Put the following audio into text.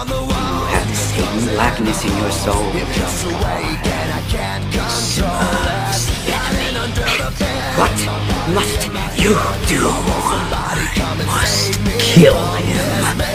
You have this hidden blackness in your soul. What must you do? You must kill him.